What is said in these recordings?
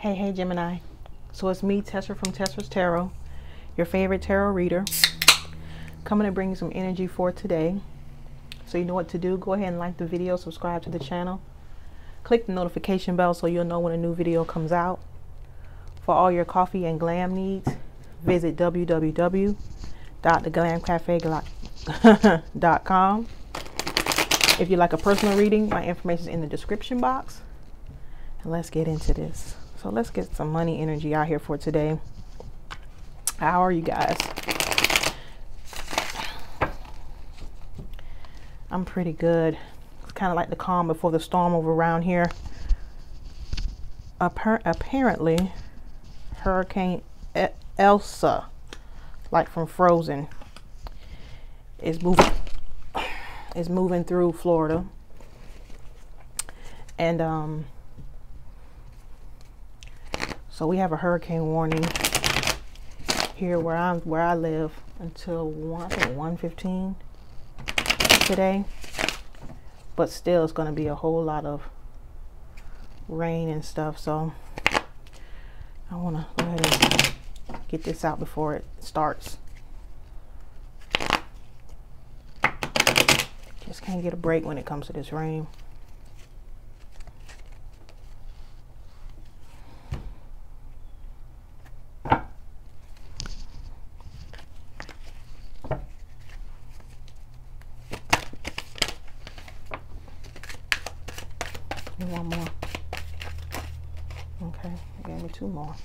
Hey, hey, Gemini. So it's me, Tesra from Tesra's Tarot, your favorite tarot reader, coming to bring you some energy for today. So you know what to do. Go ahead and like the video, subscribe to the channel. Click the notification bell so you'll know when a new video comes out. For all your coffee and glam needs, visit www.theglamcafe.com. If you'd like a personal reading, my information is in the description box. And let's get into this. So let's get some money energy out here for today. How are you guys? I'm pretty good. It's kind of like the calm before the storm over around here. Appar apparently, Hurricane Elsa, like from Frozen, is moving is moving through Florida. And um so we have a hurricane warning here where I'm where I live until one, think 115 today. But still it's gonna be a whole lot of rain and stuff. So I wanna go ahead and get this out before it starts. Just can't get a break when it comes to this rain. one more. Okay, gave me two more.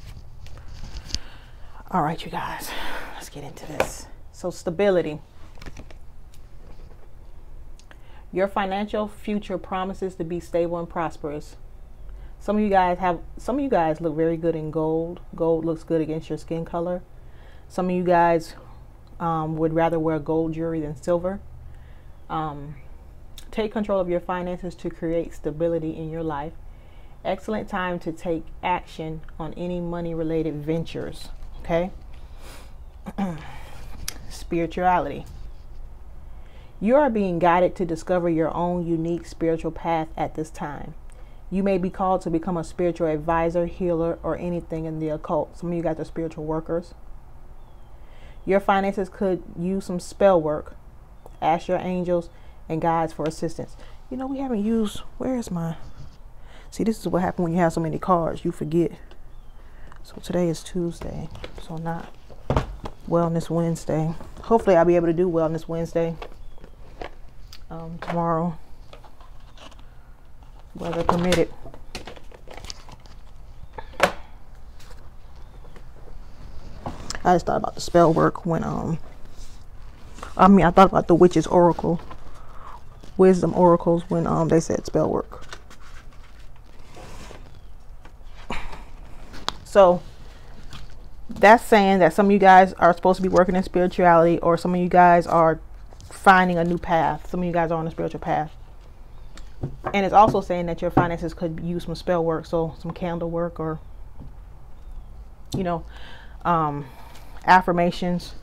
All right, you guys, let's get into this. So stability. Your financial future promises to be stable and prosperous. Some of you guys have, some of you guys look very good in gold. Gold looks good against your skin color. Some of you guys um, would rather wear gold jewelry than silver. Um, Take control of your finances to create stability in your life. Excellent time to take action on any money related ventures. Okay. Spirituality. You are being guided to discover your own unique spiritual path at this time. You may be called to become a spiritual advisor, healer, or anything in the occult. Some of you guys are spiritual workers. Your finances could use some spell work. Ask your angels and guides for assistance. You know, we haven't used, where is my, see, this is what happens when you have so many cards, you forget. So today is Tuesday, so not Wellness Wednesday. Hopefully I'll be able to do Wellness Wednesday um, tomorrow, weather permitted. I just thought about the spell work when um I mean I thought about the witch's oracle wisdom oracles when um they said spell work. So that's saying that some of you guys are supposed to be working in spirituality or some of you guys are finding a new path. Some of you guys are on a spiritual path. And it's also saying that your finances could use some spell work, so some candle work or you know, um, affirmations,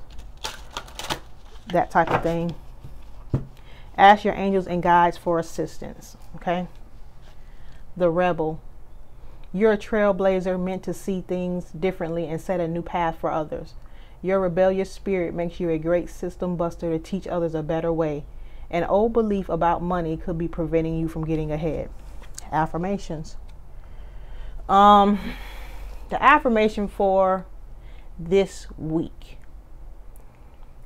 that type of thing. Ask your angels and guides for assistance. Okay. The rebel. You're a trailblazer meant to see things differently and set a new path for others. Your rebellious spirit makes you a great system buster to teach others a better way. An old belief about money could be preventing you from getting ahead. Affirmations. Um, the affirmation for this week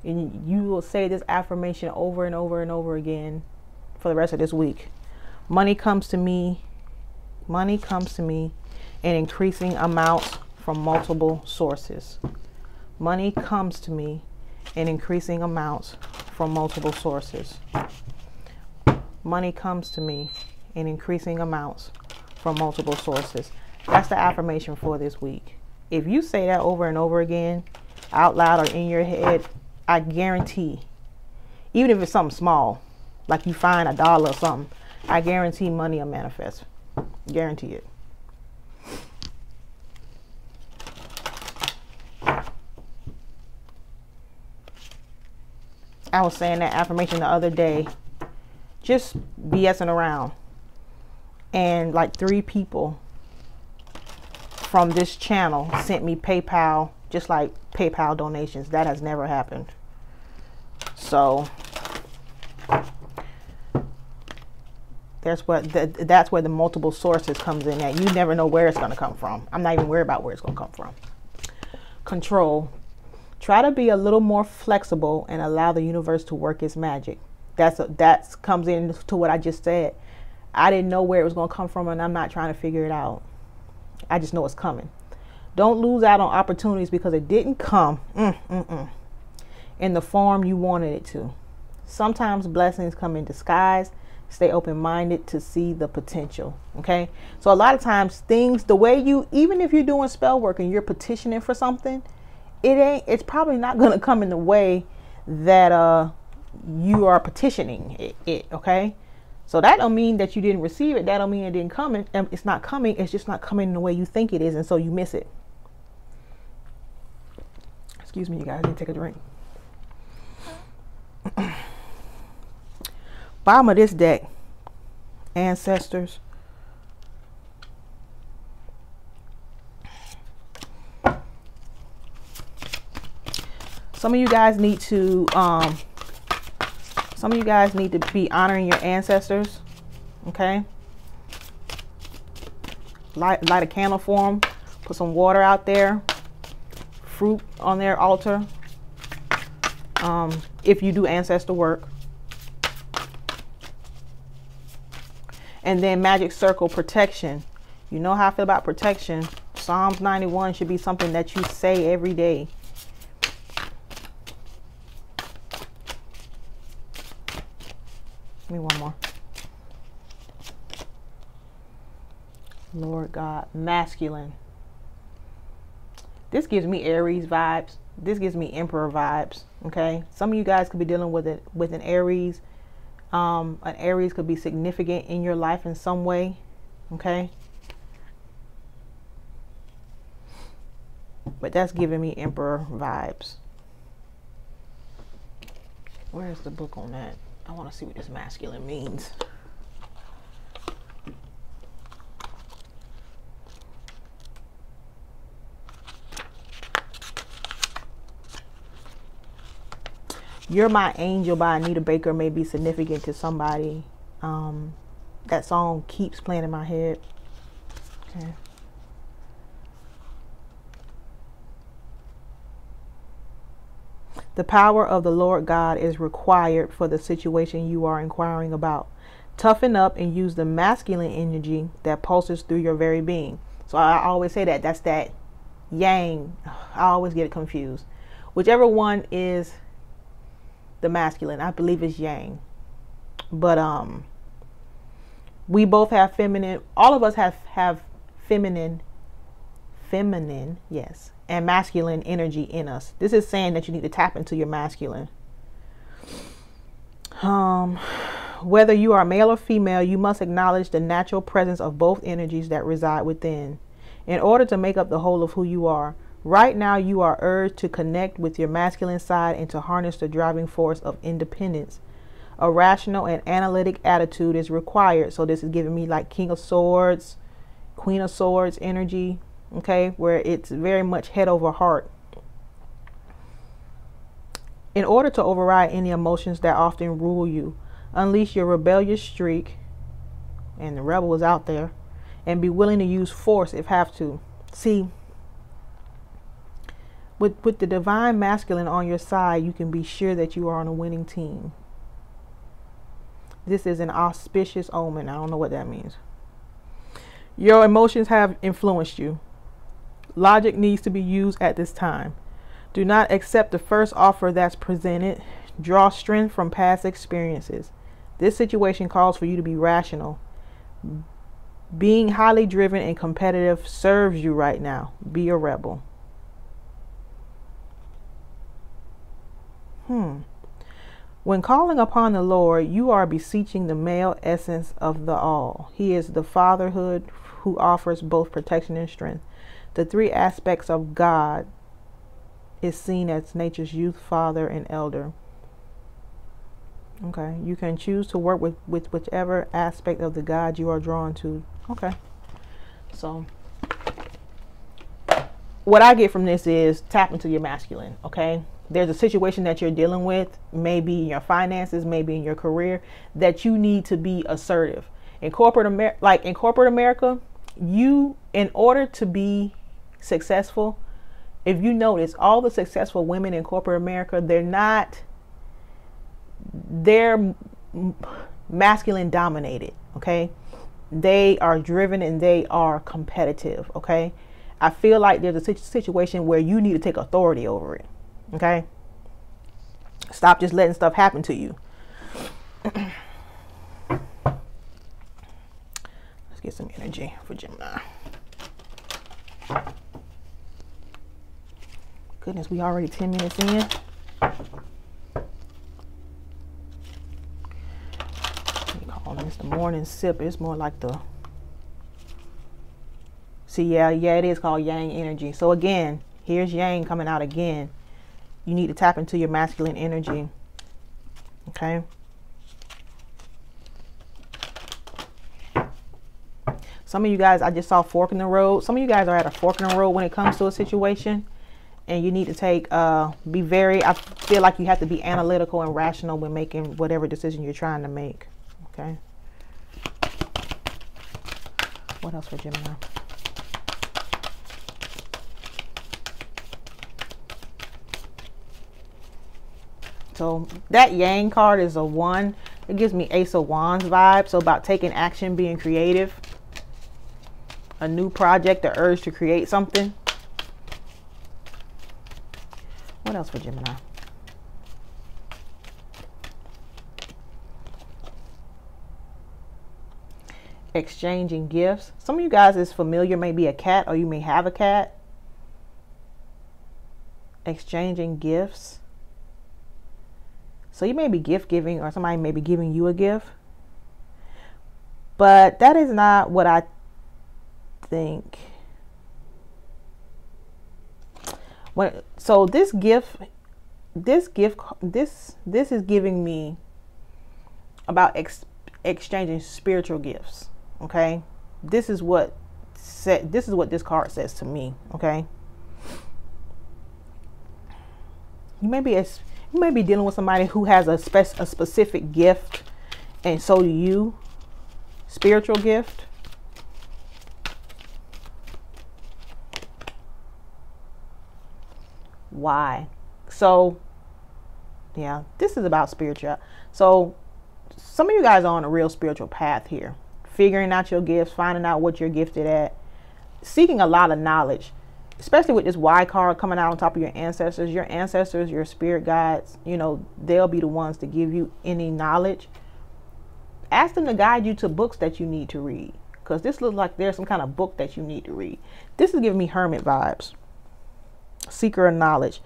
and you will say this affirmation over and over and over again for the rest of this week. Money comes to me, money comes to me in increasing amounts from multiple sources. Money comes to me in increasing amounts from multiple sources. Money comes to me in increasing amounts from multiple sources. That's the affirmation for this week. If you say that over and over again, out loud or in your head, I guarantee, even if it's something small, like you find a dollar or something, I guarantee money will manifest. Guarantee it. I was saying that affirmation the other day, just BSing around. And like three people from this channel sent me PayPal, just like PayPal donations. That has never happened. So there's what the, that's where the multiple sources comes in at. You never know where it's going to come from. I'm not even worried about where it's going to come from. Control. Try to be a little more flexible and allow the universe to work its magic. That's a, that's comes into to what I just said. I didn't know where it was going to come from, and I'm not trying to figure it out. I just know it's coming. Don't lose out on opportunities because it didn't come mm, mm, mm, in the form you wanted it to. Sometimes blessings come in disguise stay open minded to see the potential. Okay. So a lot of times things, the way you, even if you're doing spell work and you're petitioning for something, it ain't, it's probably not going to come in the way that, uh, you are petitioning it, it, okay so that don't mean that you didn't receive it that don't mean it didn't come and it's not coming it's just not coming in the way you think it is and so you miss it excuse me you guys need to take a drink Bottom of this deck, ancestors. Some of you guys need to, um, some of you guys need to be honoring your ancestors. Okay. Light, light a candle for them. Put some water out there. Fruit on their altar. Um, if you do ancestor work. And then magic circle protection. You know how I feel about protection. Psalms 91 should be something that you say every day. Give me one more. Lord God, masculine. This gives me Aries vibes. This gives me Emperor vibes. Okay, some of you guys could be dealing with it with an Aries um, an Aries could be significant in your life in some way. Okay. But that's giving me Emperor vibes. Where's the book on that? I want to see what this masculine means. You're My Angel by Anita Baker may be significant to somebody. Um, that song keeps playing in my head. Okay. The power of the Lord God is required for the situation you are inquiring about. Toughen up and use the masculine energy that pulses through your very being. So I always say that. That's that yang. I always get it confused. Whichever one is the masculine. I believe it's yang. But um we both have feminine all of us have have feminine feminine, yes, and masculine energy in us. This is saying that you need to tap into your masculine. Um whether you are male or female, you must acknowledge the natural presence of both energies that reside within in order to make up the whole of who you are. Right now, you are urged to connect with your masculine side and to harness the driving force of independence. A rational and analytic attitude is required. So, this is giving me like King of Swords, Queen of Swords energy, okay, where it's very much head over heart. In order to override any emotions that often rule you, unleash your rebellious streak, and the rebel is out there, and be willing to use force if have to. See, with with the divine masculine on your side, you can be sure that you are on a winning team. This is an auspicious omen. I don't know what that means. Your emotions have influenced you. Logic needs to be used at this time. Do not accept the first offer that's presented. Draw strength from past experiences. This situation calls for you to be rational. Being highly driven and competitive serves you right now. Be a rebel. Hmm. When calling upon the Lord, you are beseeching the male essence of the all. He is the fatherhood who offers both protection and strength. The three aspects of God is seen as nature's youth, father, and elder. Okay, you can choose to work with, with whichever aspect of the God you are drawn to. Okay, so what I get from this is tap into your masculine, okay? There's a situation that you're dealing with, maybe in your finances, maybe in your career, that you need to be assertive. In corporate America, like in corporate America, you, in order to be successful, if you notice, all the successful women in corporate America, they're not, they're masculine dominated, okay? They are driven and they are competitive, okay? I feel like there's a situation where you need to take authority over it. Okay? Stop just letting stuff happen to you. Let's get some energy for Gemini. Goodness, we already 10 minutes in. call this the morning sip. It's more like the See, yeah, yeah, it is called yang energy. So again, here's yang coming out again. You need to tap into your masculine energy. Okay. Some of you guys, I just saw fork in the road. Some of you guys are at a fork in the road when it comes to a situation. And you need to take, uh, be very, I feel like you have to be analytical and rational when making whatever decision you're trying to make. Okay. What else for Gemini? So that Yang card is a one. It gives me Ace of Wands vibe. So about taking action, being creative. A new project, the urge to create something. What else for Gemini? Exchanging gifts. Some of you guys is familiar, maybe a cat or you may have a cat. Exchanging gifts. So you may be gift giving or somebody may be giving you a gift. But that is not what I think. When, so this gift this gift this this is giving me about ex, exchanging spiritual gifts okay this is what said this is what this card says to me okay you may be as you may be dealing with somebody who has a, spec- a specific gift, and so do you. Spiritual gift. Why? So, yeah, this is about spiritual. So, some of you guys are on a real spiritual path here, figuring out your gifts, finding out what you're gifted at, seeking a lot of knowledge especially with this Y card coming out on top of your ancestors, your ancestors, your spirit guides, you know, they'll be the ones to give you any knowledge. Ask them to guide you to books that you need to read. Because this looks like there's some kind of book that you need to read. This is giving me hermit vibes. Seeker of knowledge.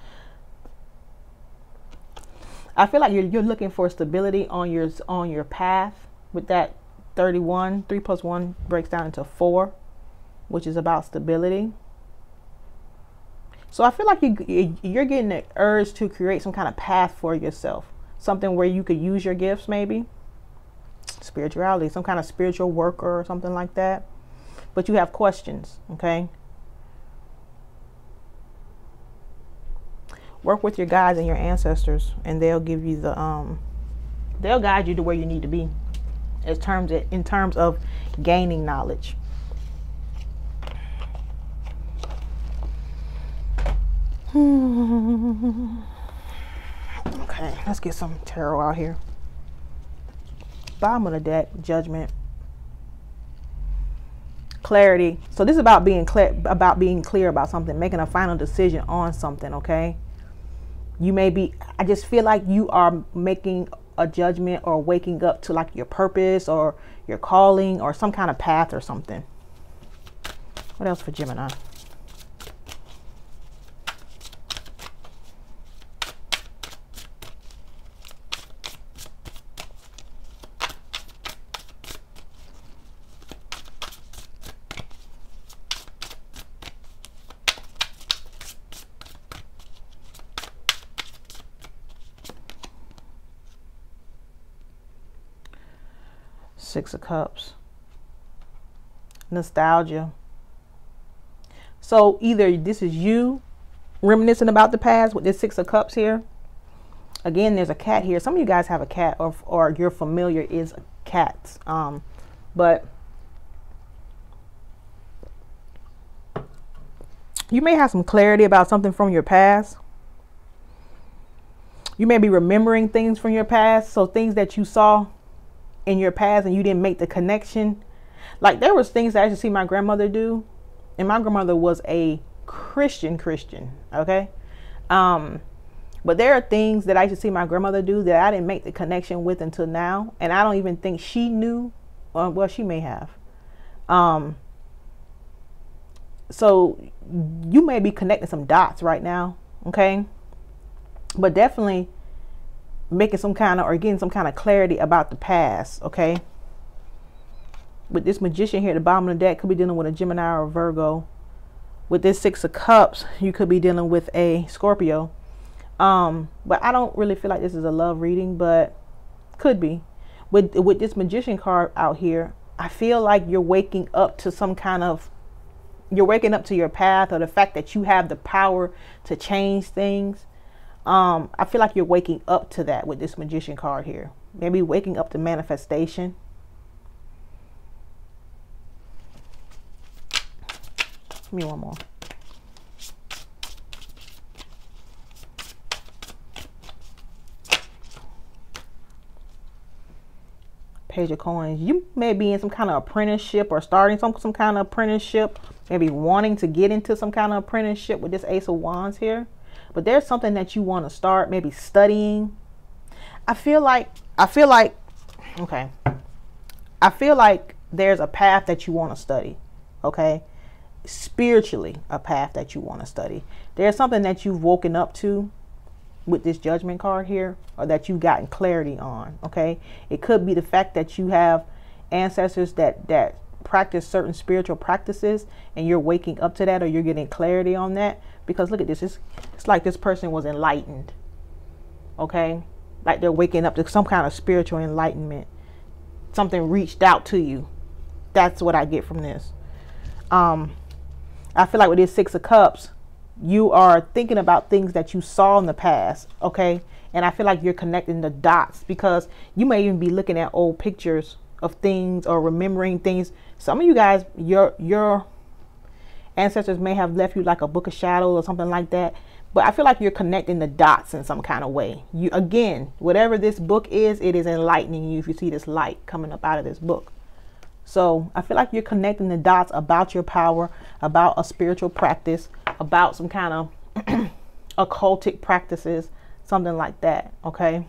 I feel like you're, you're looking for stability on your on your path with that 31. 3 plus 1 breaks down into 4, which is about stability. So I feel like you you're getting the urge to create some kind of path for yourself, something where you could use your gifts, maybe spirituality, some kind of spiritual worker or something like that. But you have questions, okay? Work with your guides and your ancestors, and they'll give you the um, they'll guide you to where you need to be, as terms in terms of gaining knowledge. Okay, let's get some tarot out here. Bottom of the deck, judgment. Clarity. So this is about being clear about being clear about something, making a final decision on something, okay? You may be I just feel like you are making a judgment or waking up to like your purpose or your calling or some kind of path or something. What else for Gemini? Six of Cups. Nostalgia. So either this is you reminiscing about the past with this six of cups here. Again, there's a cat here. Some of you guys have a cat or, or your familiar is cats. Um, but you may have some clarity about something from your past. You may be remembering things from your past. So things that you saw in your past and you didn't make the connection. Like there was things that I to see my grandmother do. And my grandmother was a Christian Christian. Okay. Um, but there are things that I to see my grandmother do that I didn't make the connection with until now. And I don't even think she knew. Uh, well, she may have. Um, so you may be connecting some dots right now. Okay but definitely making some kind of or getting some kind of clarity about the past okay? With this magician here at the bottom of the deck could be dealing with a gemini or a virgo. With this six of cups you could be dealing with a scorpio. Um but i don't really feel like this is a love reading but could be. With with this magician card out here i feel like you're waking up to some kind of you're waking up to your path or the fact that you have the power to change things um, I feel like you're waking up to that with this magician card here. Maybe waking up to manifestation. Give me one more. Page of coins. You may be in some kind of apprenticeship or starting some, some kind of apprenticeship. Maybe wanting to get into some kind of apprenticeship with this Ace of Wands here but there's something that you want to start maybe studying. I feel like i feel like okay. I feel like there's a path that you want to study okay? Spiritually a path that you want to study. There's something that you've woken up to with this judgment card here or that you've gotten clarity on okay? It could be the fact that you have ancestors that that practice certain spiritual practices and you're waking up to that or you're getting clarity on that because look at this it's, it's like this person was enlightened okay? Like they're waking up to some kind of spiritual enlightenment. Something reached out to you. That's what i get from this. Um i feel like with this six of cups you are thinking about things that you saw in the past okay? And i feel like you're connecting the dots because you may even be looking at old pictures of things or remembering things. Some of you guys your your ancestors may have left you like a book of shadows or something like that but i feel like you're connecting the dots in some kind of way. You again whatever this book is it is enlightening you if you see this light coming up out of this book. So i feel like you're connecting the dots about your power about a spiritual practice about some kind of occultic practices something like that okay?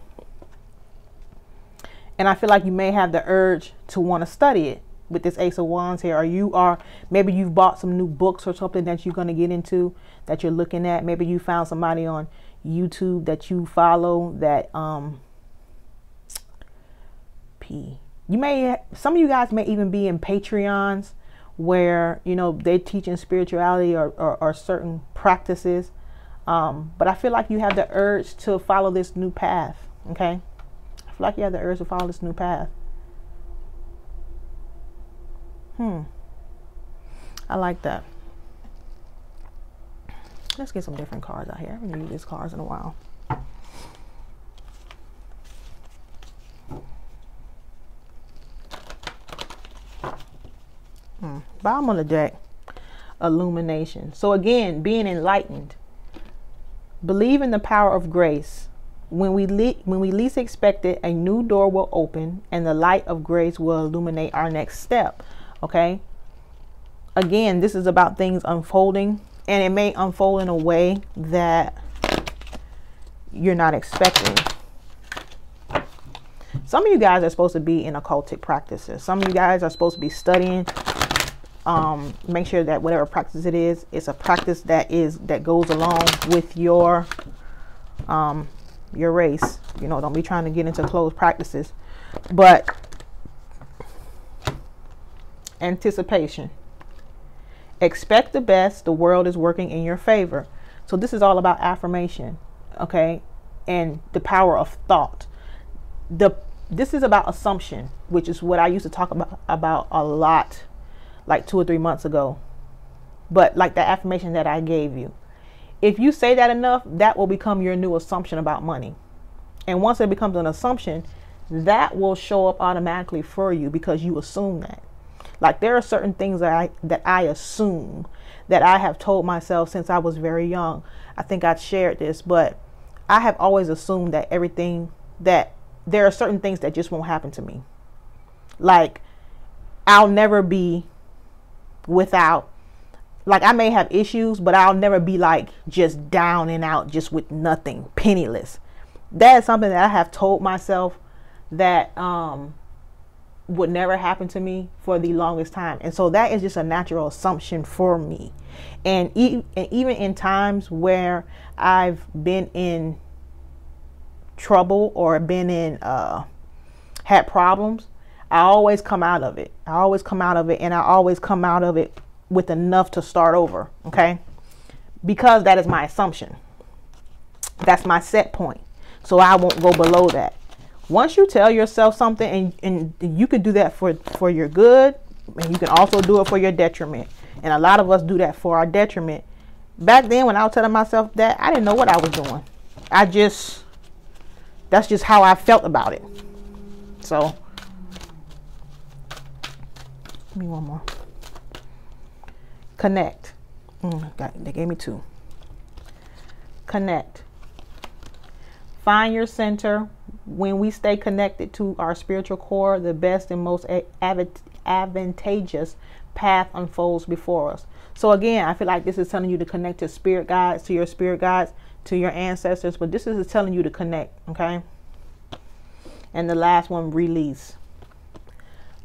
And i feel like you may have the urge to want to study it with this ace of wands here or you are maybe you've bought some new books or something that you're going to get into that you're looking at. Maybe you found somebody on youtube that you follow that um p. You may some of you guys may even be in patreons where you know they're teaching spirituality or, or, or certain practices. Um, but i feel like you have the urge to follow this new path okay? I feel like you have the urge to follow this new path Hmm. I like that. Let's get some different cards out here. I haven't used these cards in a while. Hmm. Bottom of the deck, illumination. So again, being enlightened. Believe in the power of grace. When we, when we least expect it, a new door will open and the light of grace will illuminate our next step okay? Again this is about things unfolding and it may unfold in a way that you're not expecting. Some of you guys are supposed to be in occultic practices. Some of you guys are supposed to be studying um, make sure that whatever practice it is it's a practice that is that goes along with your um, your race. You know don't be trying to get into closed practices. But anticipation. Expect the best. The world is working in your favor. So this is all about affirmation, okay? And the power of thought. The this is about assumption, which is what I used to talk about about a lot like 2 or 3 months ago. but like the affirmation that I gave you. If you say that enough, that will become your new assumption about money. And once it becomes an assumption, that will show up automatically for you because you assume that. Like there are certain things that I that I assume that I have told myself since I was very young. I think I shared this, but I have always assumed that everything that there are certain things that just won't happen to me. Like I'll never be without like I may have issues, but I'll never be like just down and out just with nothing, penniless. That is something that I have told myself that um would never happen to me for the longest time. And so that is just a natural assumption for me. And, e- and even in times where I've been in trouble or been in, uh, had problems, I always come out of it. I always come out of it and I always come out of it with enough to start over. Okay. Because that is my assumption. That's my set point. So I won't go below that once you tell yourself something and, and you can do that for for your good and you can also do it for your detriment. And a lot of us do that for our detriment. Back then when i was telling myself that i didn't know what i was doing. I just that's just how i felt about it. So give me one more. Connect. Mm, they gave me two. Connect. Find your center when we stay connected to our spiritual core, the best and most advantageous path unfolds before us. So again, I feel like this is telling you to connect to spirit guides, to your spirit guides, to your ancestors, but this is telling you to connect, okay? And the last one, release.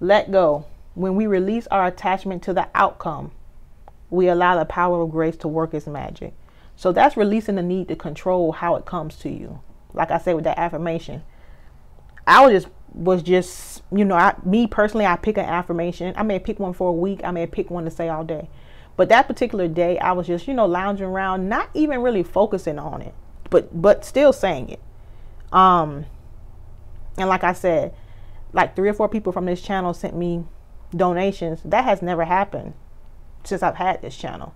Let go. When we release our attachment to the outcome, we allow the power of grace to work its magic. So that's releasing the need to control how it comes to you. Like I said with that affirmation, I was just was just you know I me personally I pick an affirmation. I may pick one for a week. I may pick one to say all day. But that particular day, I was just you know lounging around, not even really focusing on it, but but still saying it. Um, and like I said, like three or four people from this channel sent me donations. That has never happened since I've had this channel.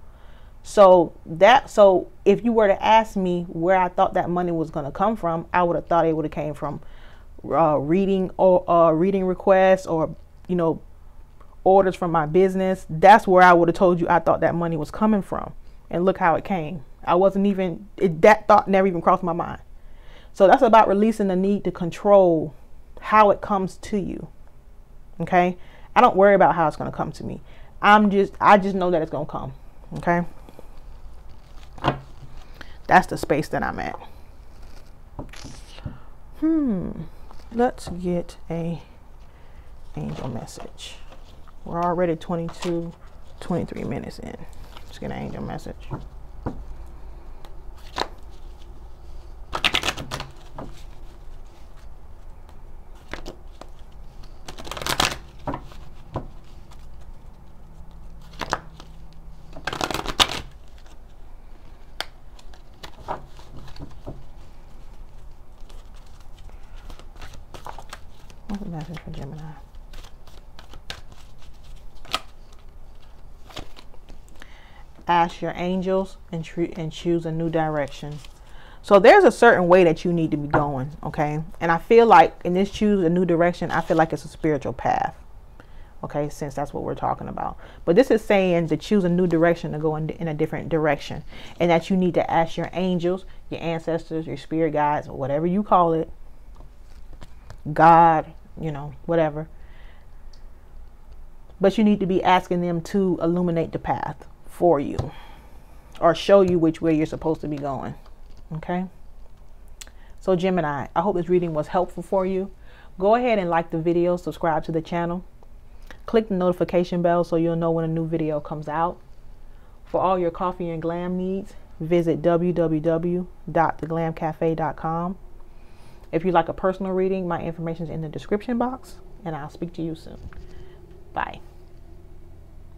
So that so if you were to ask me where I thought that money was going to come from, I would have thought it would have came from uh, reading or uh, reading requests or you know orders from my business that's where i would have told you i thought that money was coming from. And look how it came. I wasn't even it, that thought never even crossed my mind. So that's about releasing the need to control how it comes to you okay? I don't worry about how it's going to come to me. I'm just i just know that it's going to come okay? That's the space that i'm at. Hmm let's get a angel message. We're already 22, 23 minutes in. Let's get an angel message. message for Gemini. Your angels and, and choose a new direction. So there's a certain way that you need to be going, okay? And I feel like in this choose a new direction, I feel like it's a spiritual path. Okay, since that's what we're talking about. But this is saying to choose a new direction to go in, in a different direction. And that you need to ask your angels, your ancestors, your spirit guides, whatever you call it, God, you know, whatever. But you need to be asking them to illuminate the path for you or show you which way you're supposed to be going. Okay? So, Gemini, I hope this reading was helpful for you. Go ahead and like the video, subscribe to the channel, click the notification bell so you'll know when a new video comes out. For all your coffee and glam needs, visit www.theglamcafe.com. If you'd like a personal reading, my information is in the description box, and I'll speak to you soon. Bye.